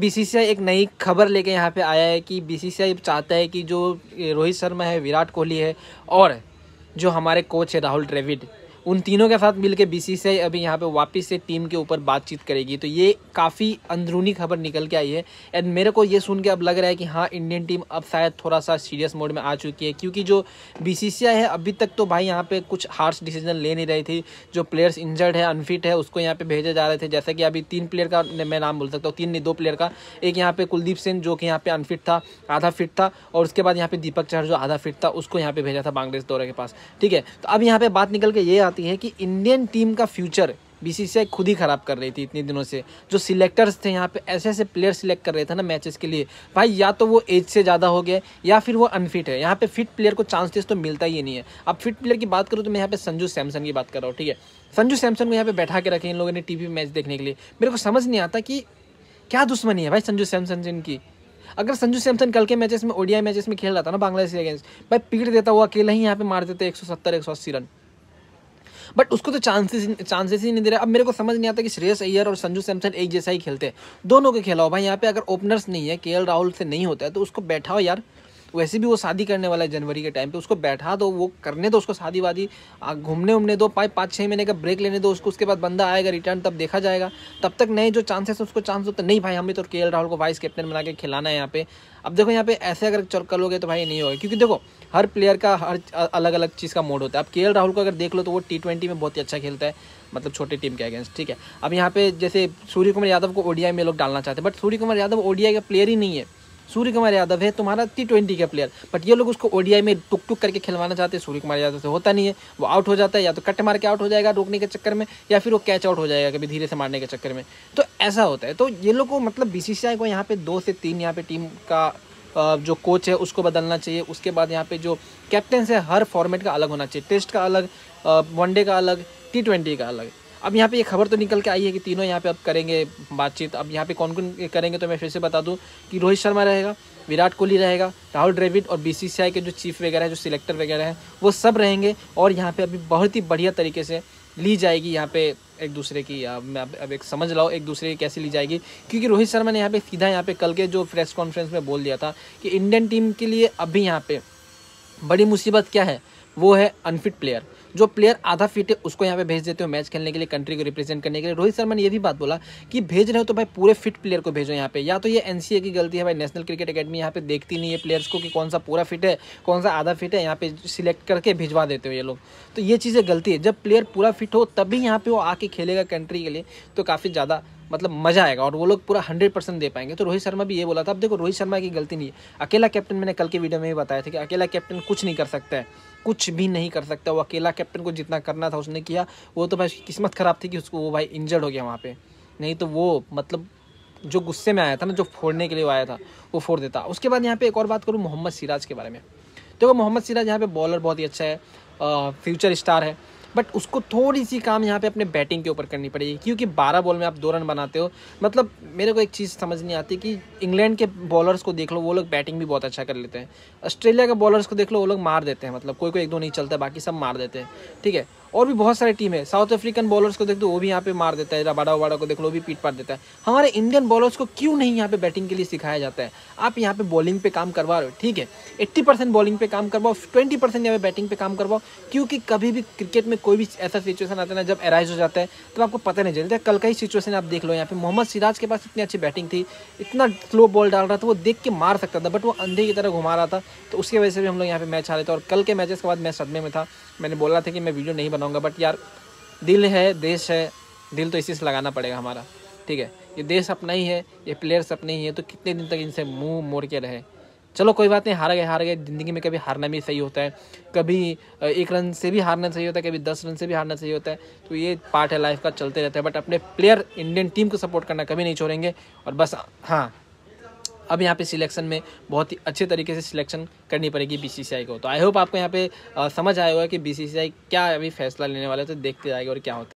BCCI एक नई खबर लेके यहाँ पे आया है कि बीसीसीआई चाहता है कि जो रोहित शर्मा है, विराट कोहली है और जो हमारे कोच है राहुल द्रविड उन तीनों के साथ मिलकर बीसीसीआई अभी यहाँ पे वापस से टीम के ऊपर बातचीत करेगी। तो ये काफ़ी अंदरूनी खबर निकल के आई है। एंड मेरे को ये सुन के अब लग रहा है कि हाँ इंडियन टीम अब शायद थोड़ा सा सीरियस मोड में आ चुकी है। क्योंकि जो बीसीसीआई है, अभी तक तो भाई यहाँ पे कुछ हार्श डिसीज़न ले नहीं रही थी। जो प्लेयर्स इंजर्ड है अनफिट है, उसको यहाँ पे भेजे जा रहे थे। जैसे कि अभी तीन प्लेयर का मैं नाम बोल सकता हूँ, तीन नहीं, दो प्लेयर का। एक यहाँ पे कुलदीप सिंह जो कि यहाँ पे अनफिट था, आधा फिट था, और उसके बाद यहाँ पे दीपक चहर, जो आधा फिट था, उसको यहाँ पे भेजा था बांग्लादेश दौरे के पास। ठीक है? तो अब यहाँ पे बात निकल के ये आती है कि इंडियन टीम का फ्यूचर बीसीसीआई खुद ही ख़राब कर रही थी इतने दिनों से। जो सिलेक्टर्स थे यहाँ पे, ऐसे ऐसे प्लेयर सिलेक्ट कर रहे थे ना मैचेस के लिए, भाई या तो वो एज से ज़्यादा हो गए, या फिर वो अनफिट है। यहाँ पे फिट प्लेयर को चांसेस तो मिलता ही नहीं है। अब फिट प्लेयर की बात करूँ तो मैं यहाँ पे संजू सैमसन की बात कर रहा हूँ, ठीक है? संजू सैमसन को यहाँ पे बैठा के रखे इन लोगों ने टीवी मैच देखने के लिए। मेरे को समझ नहीं आता कि क्या दुश्मनी है भाई संजू सैमसन से इनकी। अगर संजू सैमसन कल के मैचेस में ओडीआई मैचेस में खेल रहा था ना बांग्लादेश के अगेंस्ट भाई पीट देता वो अकेला ही यहाँ पे मार देते एक सौ सत्तर, एक सौ अस्सी रन। बट उसको तो चांसेस चांसेस ही नहीं दे रहा। अब मेरे को समझ नहीं आता कि श्रेयस अय्यर और संजू सैमसन एक जैसा ही खेलते हैं। दोनों के खेलाओ भाई, यहाँ पे अगर ओपनर्स नहीं है के राहुल से नहीं होता है तो उसको बैठाओ यार। वैसे भी वो शादी करने वाला है जनवरी के टाइम पे, उसको बैठा दो, वो करने दो उसको शादी वादी घूमने उमने दो, पाँच पाँच छः महीने का ब्रेक लेने दो उसको, उसके बाद बंदा आएगा रिटर्न तब देखा जाएगा। तब तक नए जो चांसेस उसको चांस होता, नहीं भाई, हमें तो के राहुल को वाइस कैप्टन बना के खिलाना है यहाँ पे। अब देखो यहाँ पे ऐसे अगर चल करोगे तो भाई नहीं होगा, क्योंकि देखो, हर प्लेयर का हर अलग अलग चीज़ का मोड होता है। अब के राहुल को अगर देख लो तो वो टी ट्वेंटी में बहुत ही अच्छा खेलता है मतलब छोटे टीम के अगेंस्ट ठीक है। अब यहाँ पे जैसे सूर्य कुमार यादव को ओडीआई में लोग डालना चाहते हैं बट सूर्य कुमार यादव ओडीआई का प्लेयर ही नहीं है। सूर्य कुमार यादव है, तुम्हारा टी ट्वेंटी का प्लेयर बट ये लोग उसको ओडीआई में टुक टुक करके खिलवाना चाहते हैं सूर्य कुमार यादव से होता नहीं है। वो आउट हो जाता है, या तो कट मार के आउट हो जाएगा रोकने के चक्कर में, या फिर वो कैच आउट हो जाएगा कभी धीरे से मारने के चक्कर में। तो ऐसा होता है। तो ये लोग को मतलब बीसीसीआई को यहाँ पे दो से तीन यहाँ पे टीम का जो कोच है, उसको बदलना चाहिए। उसके बाद यहाँ पे जो कैप्टन है, हर फॉर्मेट का अलग होना चाहिए। टेस्ट का अलग वनडे का अलग टी ट्वेंटी का अलग। अब यहाँ पे ये खबर तो निकल के आई है कि तीनों यहाँ पे अब करेंगे बातचीत। अब यहाँ पे कौन कौन करेंगे तो मैं फिर से बता दूँ कि रोहित शर्मा रहेगा, विराट कोहली रहेगा, राहुल द्रविड और बीसीसीआई के जो चीफ वगैरह है, जो सिलेक्टर वगैरह हैं, वो सब रहेंगे और यहाँ पे अभी बहुत ही बढ़िया तरीके से ली जाएगी यहाँ पे एक दूसरे की मैं अब एक समझ लाओ, एक दूसरे की कैसे ली जाएगी। क्योंकि रोहित शर्मा ने यहाँ पे सीधा यहाँ पे कल के जो प्रेस कॉन्फ्रेंस में बोल दिया था कि इंडियन टीम के लिए अभी यहाँ पे बड़ी मुसीबत क्या है, वो है अनफिट प्लेयर जो प्लेयर आधा फिट है, उसको यहाँ पे भेज देते हो मैच खेलने के लिए कंट्री को रिप्रेजेंट करने के लिए। रोहित शर्मा ने ये भी बात बोला कि भेज रहे हो तो भाई पूरे फिट प्लेयर को भेजो यहाँ पे। या तो ये एनसीए की गलती है भाई नेशनल क्रिकेट अकेडमी यहाँ पे देखती नहीं है प्लेयर्स को कि कौन सा पूरा फिट है, कौन सा आधा फिट है, यहाँ पे सिलेक्ट करके भिजवा देते हो ये लोग। तो ये चीज़ें गलती है। जब प्लेयर पूरा फिट हो, तभी यहाँ पे वो आके खेलेगा कंट्री के लिए तो काफ़ी ज़्यादा मतलब मज़ा आएगा और वो लोग पूरा हंड्रेड परसेंट दे पाएँगे। तो रोहित शर्मा भी ये बोला था, अब देखो, रोहित शर्मा की गलती नहीं है। अकेला कैप्टन मैंने कल के वीडियो में भी बताया था कि अकेला कैप्टन कुछ नहीं कर सकता है। कुछ भी नहीं कर सकता। वो अकेला कैप्टन को जितना करना था उसने किया। वो तो भाई उसकी किस्मत ख़राब थी कि उसको वो भाई इंजर्ड हो गया वहाँ पर नहीं तो वो मतलब जो गुस्से में आया था ना, जो फोड़ने के लिए आया था, वो फोड़ देता। उसके बाद यहाँ पे एक और बात करूँ, मोहम्मद सिराज के बारे में। देखो, मोहम्मद सिराज यहाँ पे बॉलर बहुत ही अच्छा है फ्यूचर स्टार है। बट उसको थोड़ी सी काम यहाँ पे अपने बैटिंग के ऊपर करनी पड़ेगी, क्योंकि बारह बॉल में आप दो रन बनाते हो। मतलब मेरे को एक चीज़ समझ नहीं आती कि इंग्लैंड के बॉलर्स को देख लो, वो लोग बैटिंग भी बहुत अच्छा कर लेते हैं। ऑस्ट्रेलिया के बॉलर्स को देख लो, वो लोग मार देते हैं मतलब कोई कोई एक दो नहीं चलता, बाकी सब मार देते हैं। ठीक है? और भी बहुत सारे टीम है। साउथ अफ्रीकन बॉलर्स को देख दो वो भी यहाँ पे मार देता है रबाडा वबाडा को देख लो, वो भी पीट पाट देता है। हमारे इंडियन बॉलर्स को क्यों नहीं यहाँ पे बैटिंग के लिए सिखाया जाता है? आप यहाँ पे बॉलिंग पे काम करवा रहे हो, ठीक है? एट्टी परसेंट बॉलिंग पे काम करवाओ ट्वेंटी परसेंट यहाँ पे बैटिंग पे काम करवाओ, क्योंकि कभी भी क्रिकेट में कोई भी ऐसा सिचुएशन आता है ना, जब एराइज हो जाता है तो आपको पता नहीं चलता कल का ही सिचुएशन आप देख लो यहाँ पे। मोहम्मद सिराज के पास इतनी अच्छी बैटिंग थी, इतना स्लो बॉल डाल रहा था, वो देख के मार सकता था बट वो अंधे की तरह घुमा रहा था तो उसकी वजह से भी हम लोग यहाँ पे मैच रहे थे। और कल के मैचेस के बाद मैं सदमे में था, मैंने बोला था कि मैं वीडियो नहीं बनाऊँगा बट यार, दिल है, देश है, दिल तो इसी से लगाना पड़ेगा हमारा, ठीक है? ये देश अपना ही है, ये प्लेयर्स अपने ही है तो कितने दिन तक इनसे मुँह मोड़ के रहे? चलो, कोई बात नहीं, हार गए हार गए, ज़िंदगी में कभी हारना भी सही होता है, कभी एक रन से भी हारना सही होता है, कभी दस रन से भी हारना सही होता है तो ये पार्ट है लाइफ का, चलते रहता है बट अपने प्लेयर इंडियन टीम को सपोर्ट करना कभी नहीं छोड़ेंगे, और बस हाँ अब यहाँ पे सिलेक्शन में बहुत ही अच्छे तरीके से सिलेक्शन करनी पड़ेगी बीसीसीआई को। तो आई होप आपको यहाँ पे समझ समझ होगा कि बीसीसीआई क्या अभी फैसला लेने वाले तो देखते जाएगा और क्या होता है।